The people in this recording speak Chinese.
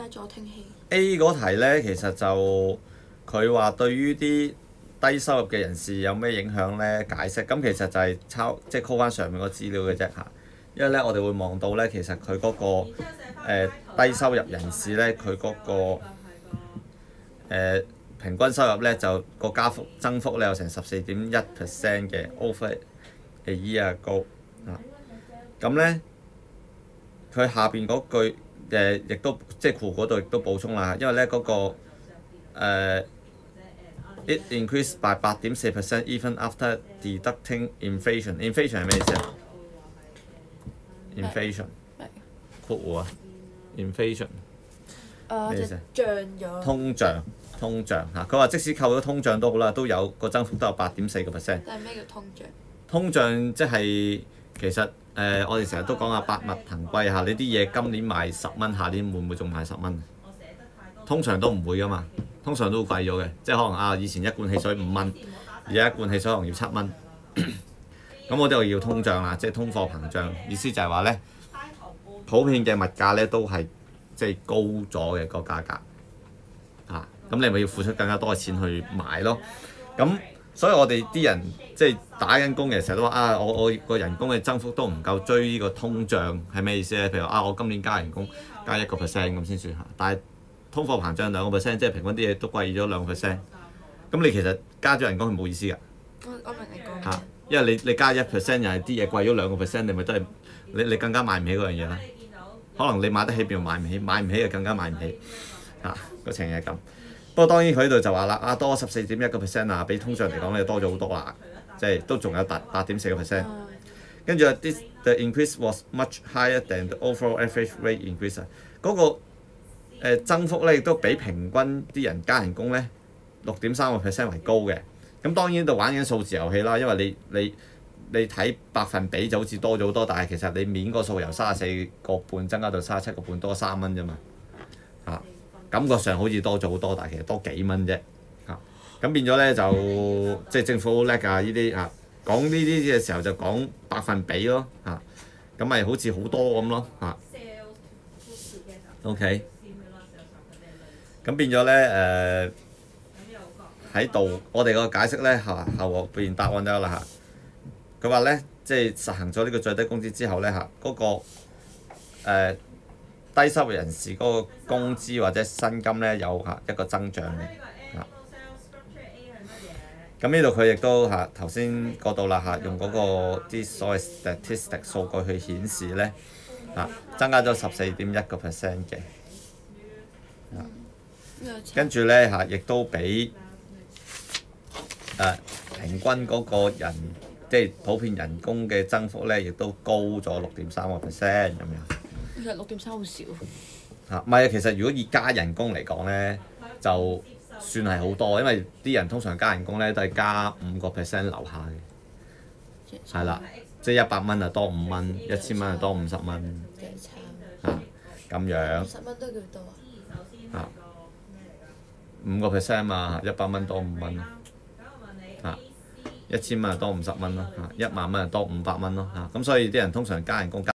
但係助聽器 A 嗰題呢，其實就佢話對於啲低收入嘅人士有咩影響呢？解釋咁其實就係抄即係 call 翻上面個資料嘅啫嚇。因為呢，我哋會望到呢，其實佢嗰、個、呃、低收入人士呢，佢嗰、個、呃、平均收入呢，就個加幅增幅呢，有成十四點一 percent 嘅 over a year ago 啊。咁呢，佢下邊嗰句誒亦都即係括嗰度亦都補充啦，因為咧嗰、個、呃 It increased by 八點四 percent even after deducting inflation。inflation 係咩意思啊？inflation 係括弧啊，inflation 誒咩意思漲咗，通脹通脹嚇。佢話即使扣咗通脹都好啦，都有個增幅都有八點四個 percent。但係咩叫通脹？通脹即係其實誒、呃我哋成日都講啊，百物騰貴嚇，你啲嘢今年賣十蚊，下年會唔會仲賣十蚊？通常都唔會噶嘛，通常都會貴咗嘅，即係可能啊，以前一罐汽水五蚊，而家一罐汽水可能要七蚊。咁我哋又要通脹啦，即係通貨膨脹，意思就係話咧，普遍嘅物價咧都係即係高咗嘅個價格。啊，咁你咪要付出更加多嘅錢去買咯。咁所以我哋啲人即係打緊工嘅，成日都話啊，我我個人工嘅增幅都唔夠追呢個通脹，係咩意思咧？譬如啊，我今年加人工加一個 percent 咁先算嚇，但係通貨膨脹兩個 percent，即係平均啲嘢都貴咗兩個 percent。咁你其實加咗人工係冇意思㗎我我明你講嚇，，因為你你加一 percent 又係啲嘢貴咗兩個 percent，你咪都係你你更加買唔起嗰樣嘢啦。可能你買得起，變買唔起；買唔起就更加買唔起。嚇、個情形係咁。不過當然佢呢度就話啦，啊多十四點一個 percent 啊，比通脹嚟講咧多咗好多啦，即係都仲有八八點四個 percent。跟住啊，this the increase was much higher than the overall average rate increase 啊。嗰、個、呃、增幅咧亦都比平均啲人加人工咧六點三個 percent 為高嘅。咁當然度玩緊數字遊戲啦，因為你你你睇百分比就好似多咗好多，但係其實你面個數由三十四個半增加到三十七個半，多三蚊啫嘛。嚇、感覺上好似多咗好多，但係其實多幾蚊啫。嚇、咁變咗咧就即係政府好叻㗎，呢啲嚇講呢啲嘅時候就講百分比咯嚇，咁、咪好似好多咁咯嚇。OK，咁變咗咧誒喺度，我哋個解釋咧後後邊答案都有啦嚇。佢話咧，即係實行咗呢個最低工資之後咧嚇，嗰、個、呃、低收入人士嗰個工資或者薪金咧有嚇一個增長嘅。嚇咁呢度佢亦都嚇頭先嗰度啦嚇，用嗰個啲所謂 statistic 數據去顯示咧嚇增加咗十四點一個 percent 嘅。跟住咧嚇，亦都比誒、平均嗰個人即係普遍人工嘅增幅咧，亦都高咗六點三個 percent 咁樣其實六點三好少，嚇。唔係啊，其實如果以加人工嚟講咧，就算係好多，因為啲人通常加人工咧都係加五個 percent 樓下嘅，係啦，即係一百蚊啊多五蚊，一千蚊啊多五十蚊幾差，嚇咁樣十蚊都叫多啊！五個 percent 嘛，一百蚊多五蚊咯。嚇，一千蚊就多五十蚊咯，嚇，一萬蚊就多五百蚊咯，嚇，咁所以啲人通常加人工加